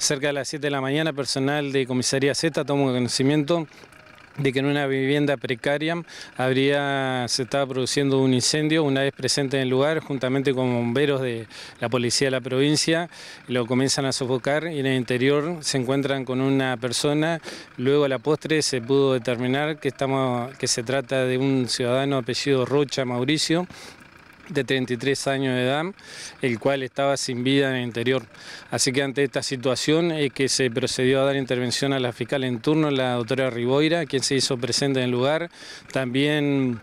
Cerca de las 7 de la mañana, personal de comisaría Z tomó conocimiento de que en una vivienda precaria habría, se estaba produciendo un incendio, una vez presente en el lugar, juntamente con bomberos de la policía de la provincia, lo comienzan a sofocar y en el interior se encuentran con una persona, luego a la postre se pudo determinar que, estamos, que se trata de un ciudadano apellido Rocha Mauricio, de 33 años de edad, el cual estaba sin vida en el interior. Así que ante esta situación es que se procedió a dar intervención a la fiscal en turno, la doctora Riboira, quien se hizo presente en el lugar. También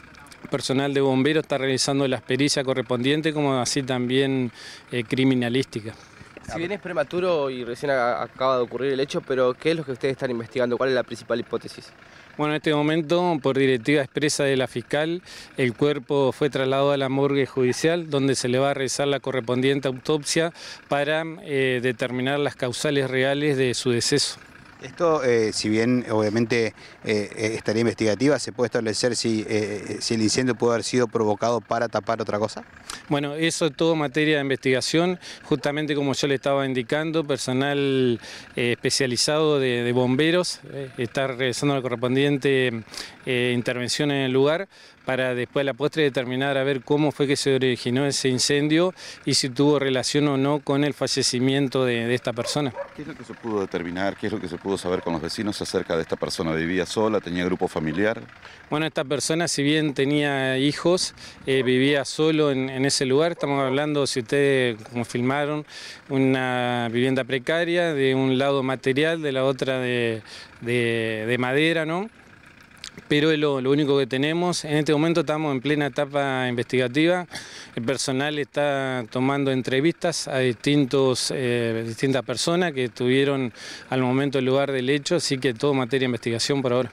personal de bomberos está realizando las pericias correspondientes, como así también eh, criminalística. Si bien es prematuro y recién acaba de ocurrir el hecho, pero ¿qué es lo que ustedes están investigando? ¿Cuál es la principal hipótesis? Bueno, en este momento, por directiva expresa de la fiscal, el cuerpo fue trasladado a la morgue judicial, donde se le va a realizar la correspondiente autopsia para eh, determinar las causales reales de su deceso. Esto, eh, si bien obviamente eh, estaría investigativa, ¿se puede establecer si, si el incendio pudo haber sido provocado para tapar otra cosa? Bueno, eso es todo materia de investigación, justamente como yo le estaba indicando, personal eh, especializado de, bomberos eh, está realizando la correspondiente eh, intervención en el lugar para después a la postre determinar a ver cómo fue que se originó ese incendio y si tuvo relación o no con el fallecimiento de, de esta persona. ¿Qué es lo que se pudo determinar, qué es lo que se pudo saber con los vecinos acerca de esta persona? ¿Vivía sola, tenía grupo familiar? Bueno, esta persona si bien tenía hijos, vivía solo en, ese lugar. Estamos hablando, si ustedes como filmaron, una vivienda precaria, de un lado material, de la otra de, madera, ¿no? Pero es lo, único que tenemos. En este momento estamos en plena etapa investigativa. El personal está tomando entrevistas a distintos, eh, distintas personas que estuvieron al momento del lugar del hecho, así que todo materia de investigación por ahora.